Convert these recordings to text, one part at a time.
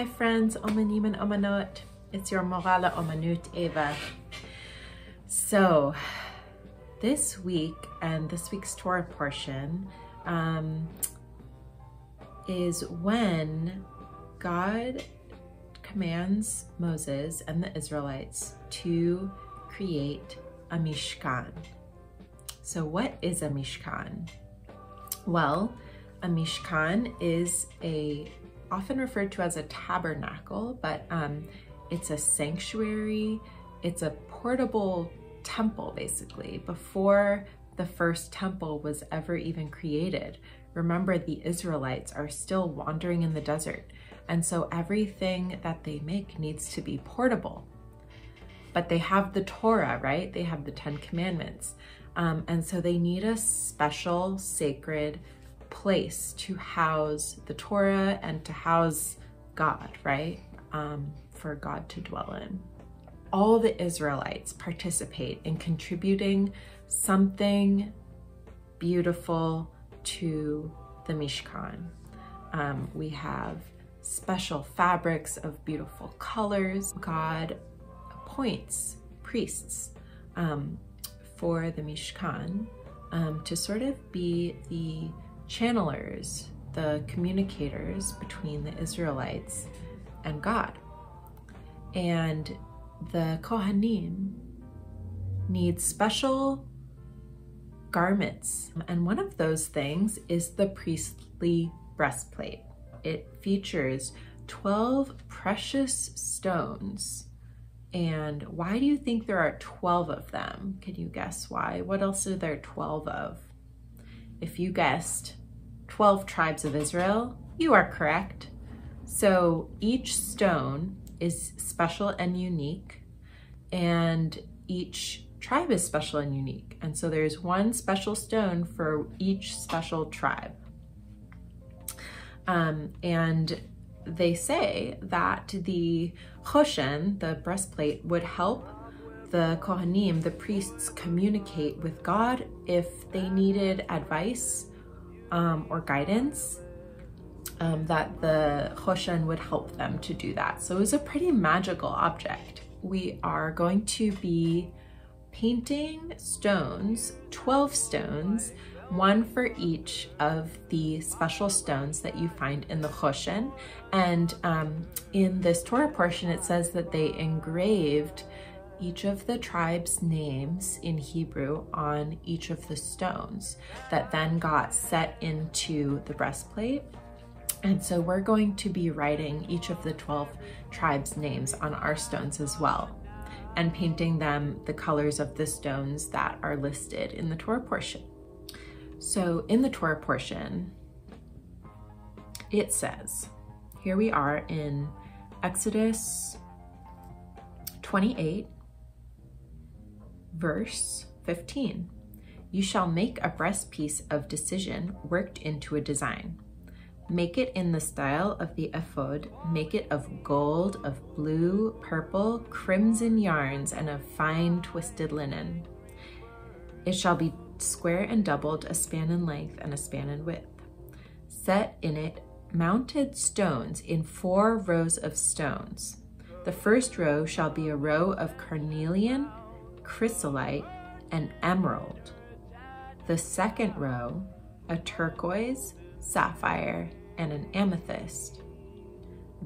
Hi friends, Omanim and Omanot. It's your Morala Omanut Ava. So this week and this week's Torah portion um, is when God commands Moses and the Israelites to create a Mishkan. So what is a Mishkan? Well, a Mishkan is a often referred to as a tabernacle, but um, it's a sanctuary. It's a portable temple, basically, before the first temple was ever even created. Remember, the Israelites are still wandering in the desert, and so everything that they make needs to be portable. But they have the Torah, right? They have the Ten Commandments. Um, and so they need a special sacred place to house the Torah and to house God, right? Um, for God to dwell in. All the Israelites participate in contributing something beautiful to the Mishkan. Um, we have special fabrics of beautiful colors. God appoints priests um, for the Mishkan um, to sort of be the channelers, the communicators between the Israelites and God. And the Kohanim need special garments. And one of those things is the priestly breastplate. It features 12 precious stones. And why do you think there are 12 of them? Can you guess why? What else are there 12 of? If you guessed 12 tribes of Israel, you are correct. So each stone is special and unique, and each tribe is special and unique. And so there's one special stone for each special tribe. Um, and they say that the choshen, the breastplate, would help the Kohanim, the priests, communicate with God if they needed advice um, or guidance, um, that the Choshen would help them to do that. So it was a pretty magical object. We are going to be painting stones, 12 stones, one for each of the special stones that you find in the Choshen. And um, in this Torah portion, it says that they engraved each of the tribe's names in Hebrew on each of the stones that then got set into the breastplate. And so we're going to be writing each of the 12 tribes' names on our stones as well and painting them the colors of the stones that are listed in the Torah portion. So in the Torah portion, it says, here we are in Exodus 28, Verse 15 You shall make a breastpiece of decision worked into a design. Make it in the style of the ephod, make it of gold, of blue, purple, crimson yarns, and of fine twisted linen. It shall be square and doubled, a span in length and a span in width. Set in it mounted stones in four rows of stones. The first row shall be a row of carnelian, chrysolite, and emerald. The second row, a turquoise, sapphire, and an amethyst.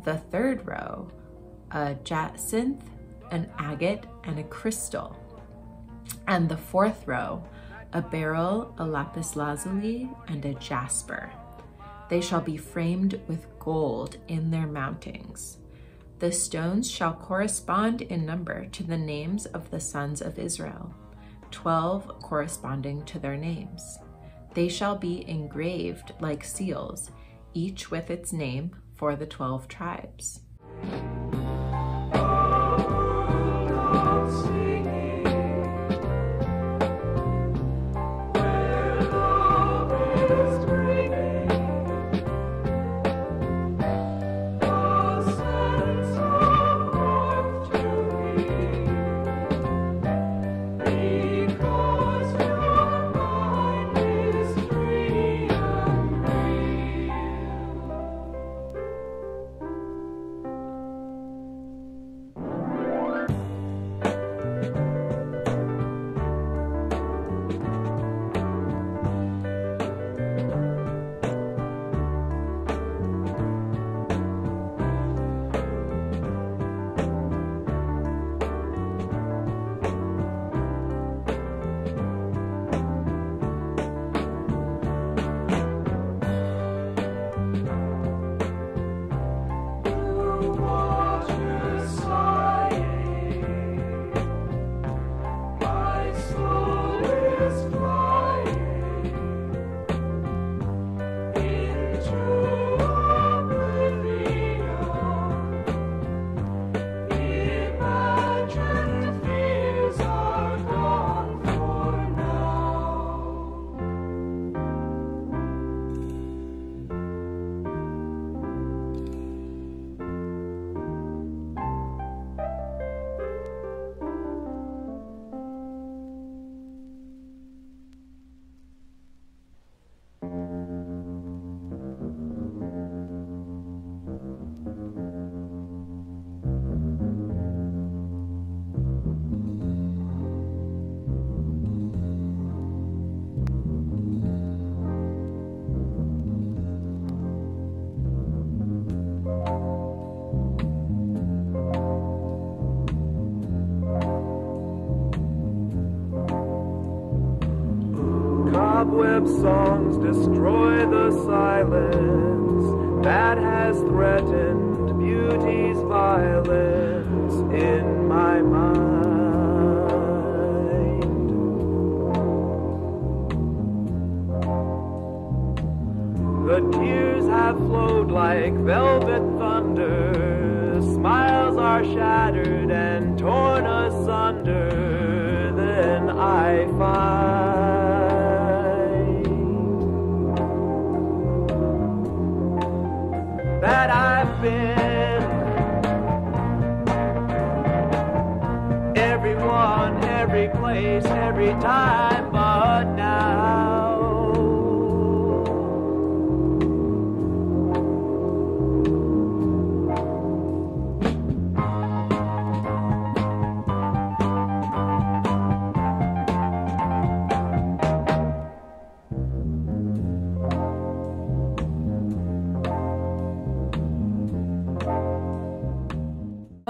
The third row, a jacinth, an agate, and a crystal. And the fourth row, a beryl, a lapis lazuli, and a jasper. They shall be framed with gold in their mountings. The stones shall correspond in number to the names of the sons of Israel, twelve corresponding to their names. They shall be engraved like seals, each with its name for the twelve tribes. Cobweb songs destroy the silence that has threatened beauty's violence in my mind. The tears have flowed like velvet thunder, smiles are shattered and torn asunder, then I find place, every time,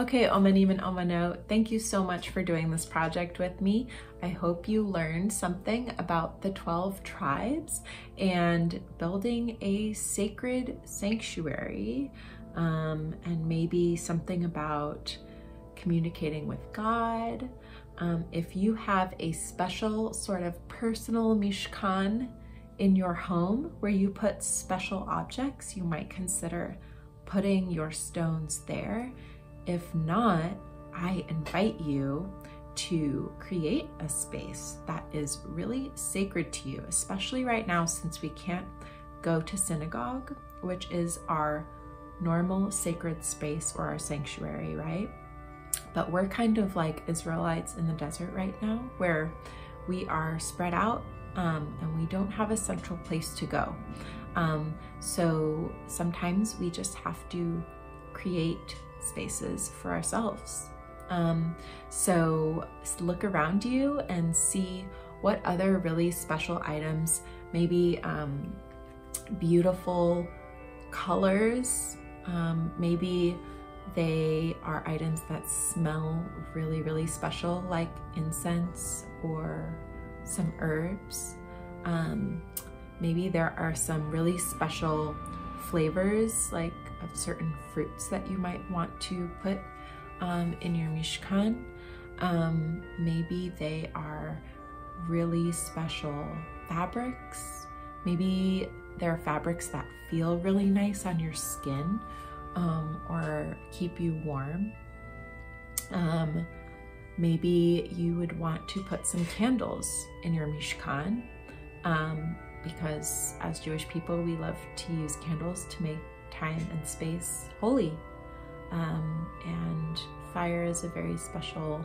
Okay, Omanim and Omanot, thank you so much for doing this project with me. I hope you learned something about the 12 tribes and building a sacred sanctuary um, and maybe something about communicating with God. Um, if you have a special sort of personal mishkan in your home where you put special objects, you might consider putting your stones there if not, I invite you to create a space that is really sacred to you, especially right now since we can't go to synagogue, which is our normal sacred space or our sanctuary, right? But we're kind of like Israelites in the desert right now, where we are spread out um, and we don't have a central place to go. Um, so sometimes we just have to create spaces for ourselves. Um, so look around you and see what other really special items, maybe um, beautiful colors, um, maybe they are items that smell really, really special, like incense or some herbs. Um, maybe there are some really special flavors, like of certain fruits that you might want to put um, in your mishkan. Um, maybe they are really special fabrics. Maybe there are fabrics that feel really nice on your skin um, or keep you warm. Um, maybe you would want to put some candles in your mishkan um, because as Jewish people, we love to use candles to make time and space holy. Um, and fire is a very special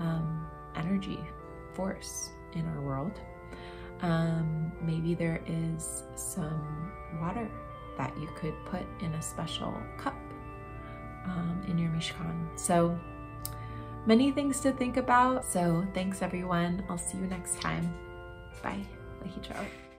um, energy force in our world. Um, maybe there is some water that you could put in a special cup um, in your Mishkan. So many things to think about. So thanks everyone. I'll see you next time. Bye. Lehi